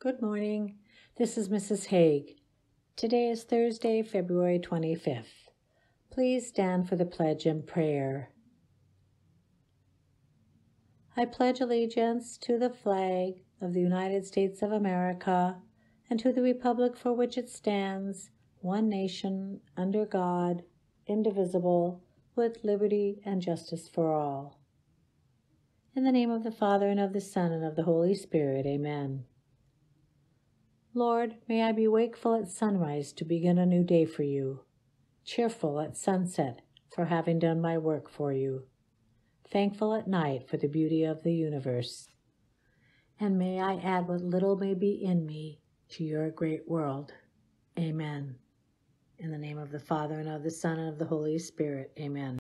Good morning. This is Mrs. Haig. Today is Thursday, February 25th. Please stand for the pledge and prayer. I pledge allegiance to the flag of the United States of America and to the republic for which it stands, one nation, under God, indivisible, with liberty and justice for all. In the name of the Father, and of the Son, and of the Holy Spirit, amen. Lord, may I be wakeful at sunrise to begin a new day for you, cheerful at sunset for having done my work for you, thankful at night for the beauty of the universe. And may I add what little may be in me to your great world. Amen. In the name of the Father, and of the Son, and of the Holy Spirit. Amen.